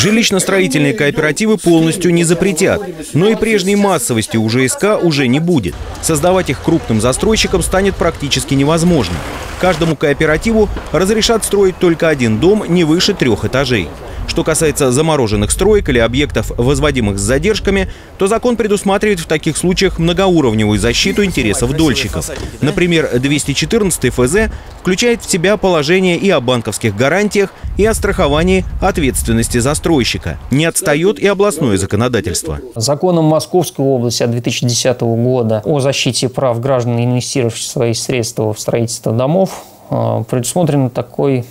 Жилищно-строительные кооперативы полностью не запретят, но и прежней массовости у ЖСК уже не будет. Создавать их крупным застройщикам станет практически невозможно. Каждому кооперативу разрешат строить только один дом не выше трех этажей. Что касается замороженных строек или объектов, возводимых с задержками, то закон предусматривает в таких случаях многоуровневую защиту интересов дольщиков. Например, 214 ФЗ включает в себя положение и о банковских гарантиях, и о страховании ответственности застройщика. Не отстает и областное законодательство. Законом Московской области от 2010 года о защите прав граждан, инвестировавших свои средства в строительство домов, э, предусмотрен такой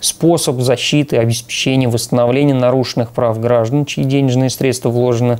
способ защиты, обеспечения, восстановления нарушенных прав граждан, чьи денежные средства вложены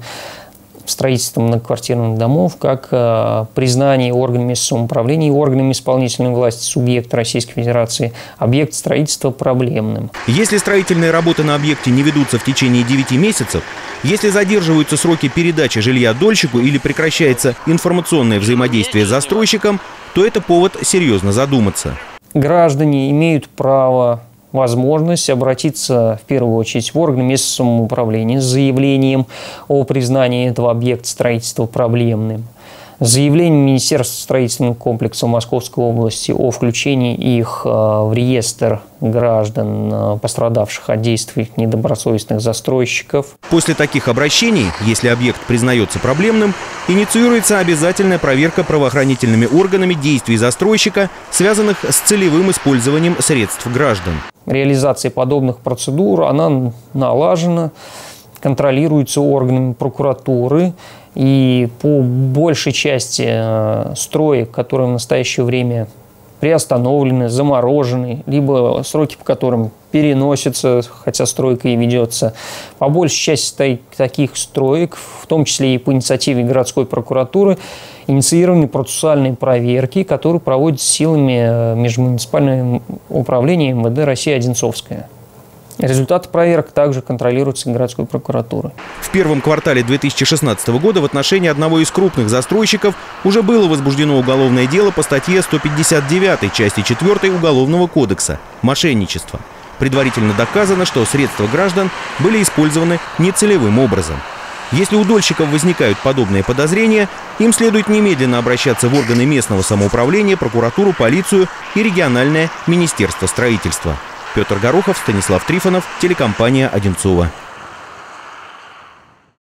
в строительство многоквартирных домов, как э, признание органами самоуправления и органами исполнительной власти субъекта Российской Федерации объект строительства проблемным. Если строительные работы на объекте не ведутся в течение 9 месяцев, если задерживаются сроки передачи жилья дольщику или прекращается информационное взаимодействие с застройщиком, то это повод серьезно задуматься. Граждане имеют право возможность обратиться в первую очередь в органы местного самоуправления с заявлением о признании этого объекта строительства проблемным – Заявление Министерства строительного комплекса Московской области о включении их э, в реестр граждан, э, пострадавших от действий недобросовестных застройщиков. После таких обращений, если объект признается проблемным, инициируется обязательная проверка правоохранительными органами действий застройщика, связанных с целевым использованием средств граждан. Реализация подобных процедур, она налажена контролируется органами прокуратуры, и по большей части э, строек, которые в настоящее время приостановлены, заморожены, либо сроки, по которым переносятся, хотя стройка и ведется. По большей части таких строек, в том числе и по инициативе городской прокуратуры, инициированы процессуальные проверки, которые проводят силами э, межмуниципального управления МВД России Одинцовская. Результаты проверок также контролируются городской прокуратурой. В первом квартале 2016 года в отношении одного из крупных застройщиков уже было возбуждено уголовное дело по статье 159 части 4 Уголовного кодекса «Мошенничество». Предварительно доказано, что средства граждан были использованы нецелевым образом. Если у дольщиков возникают подобные подозрения, им следует немедленно обращаться в органы местного самоуправления, прокуратуру, полицию и региональное министерство строительства. Петр Горохов, Станислав Трифонов, телекомпания «Одинцова».